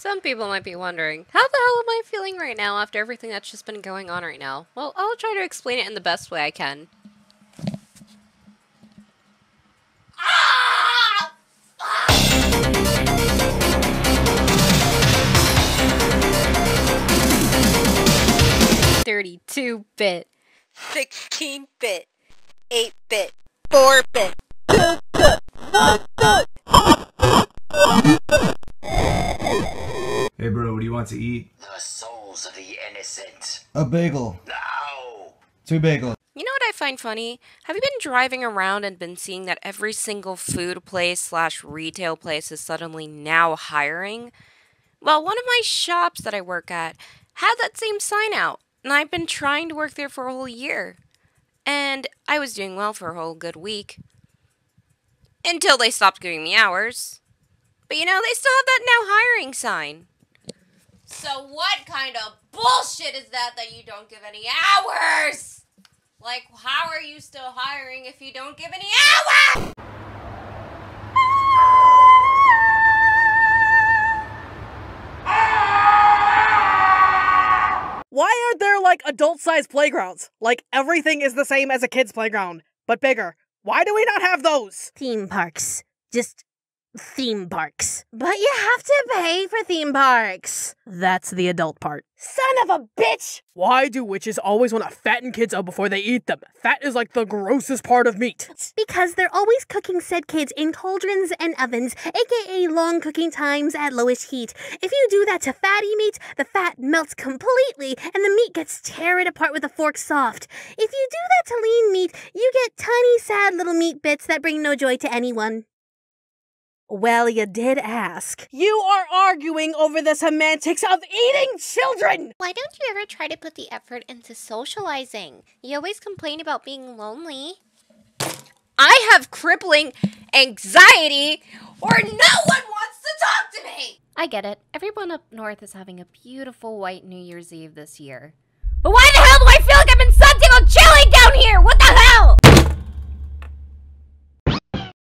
Some people might be wondering, how the hell am I feeling right now after everything that's just been going on right now? Well, I'll try to explain it in the best way I can. Thirty-two bit, sixteen bit, eight bit, four bit. Want to eat? The souls of the innocent. A bagel. No! Two bagels. You know what I find funny? Have you been driving around and been seeing that every single food place slash retail place is suddenly now hiring? Well, one of my shops that I work at had that same sign out, and I've been trying to work there for a whole year. And I was doing well for a whole good week. Until they stopped giving me hours. But you know, they still have that now hiring sign. So what kind of bullshit is that that you don't give any hours? Like, how are you still hiring if you don't give any hours? Why aren't there like adult sized playgrounds? Like everything is the same as a kid's playground, but bigger. Why do we not have those? Theme parks. Just theme parks. But you have to pay for theme parks. That's the adult part. Son of a bitch! Why do witches always want to fatten kids up before they eat them? Fat is like the grossest part of meat. Because they're always cooking said kids in cauldrons and ovens, aka long cooking times at lowest heat. If you do that to fatty meat, the fat melts completely and the meat gets teared apart with a fork soft. If you do that to lean meat, you get tiny sad little meat bits that bring no joy to anyone. Well, you did ask. You are arguing over the semantics of eating children! Why don't you ever try to put the effort into socializing? You always complain about being lonely. I have crippling anxiety, or no one wants to talk to me! I get it. Everyone up north is having a beautiful white New Year's Eve this year. But why the hell do I feel like I've been something on chilling